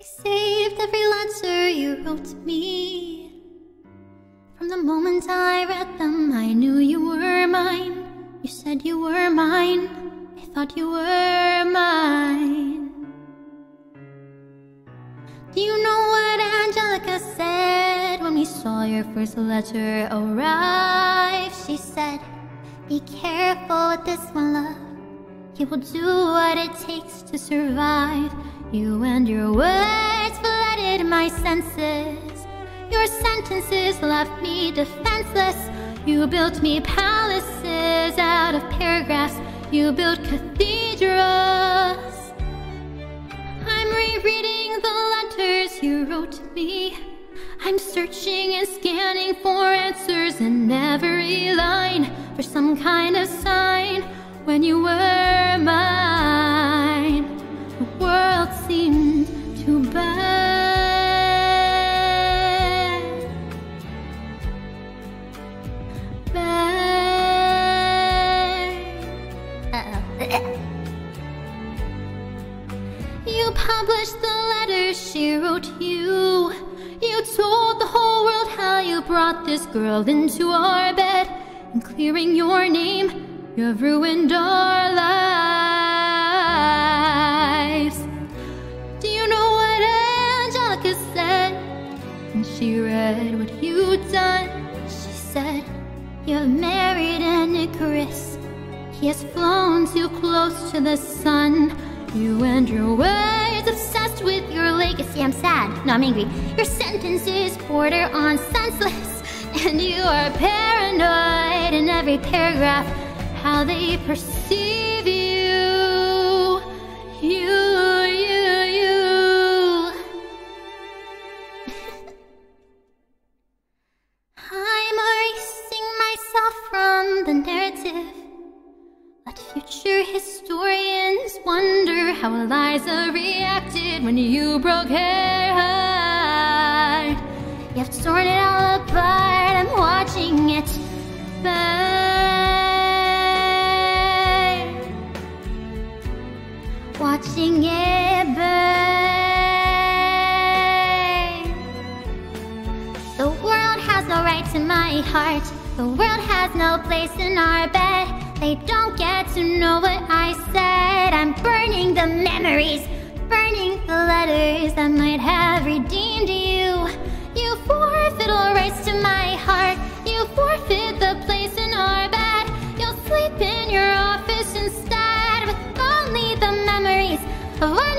I saved every letter you wrote me. From the moment I read them, I knew you were mine. You said you were mine. I thought you were mine. Do you know what Angelica said when we saw your first letter arrive? She said, Be careful with this one, love. You will do what it takes to survive. You and your words flooded my senses. Your sentences left me defenseless. You built me palaces out of paragraphs. You built cathedrals. I'm rereading the letters you wrote to me. I'm searching and scanning for answers in every line for some kind of sign when you were You published the letters she wrote you. You told the whole world how you brought this girl into our bed. And clearing your name, you've ruined our lives. Do you know what Angelica said? When she read what you'd done, she said, You've married an Icarus. He has flown too close to the sun. You and your words obsessed with your legacy. I'm sad. No, I'm angry. Your sentences border on senseless. And you are paranoid in every paragraph. How they perceive how Eliza reacted when you broke her heart. You've torn it all apart, I'm watching it burn. Watching it burn. The world has no right to my heart. The world has no place in our bed. They don't get to know what I said. Burning the memories, burning the letters that might have redeemed you. You forfeit all rights to my heart. You forfeit the place in our bed. You'll sleep in your office instead with only the memories of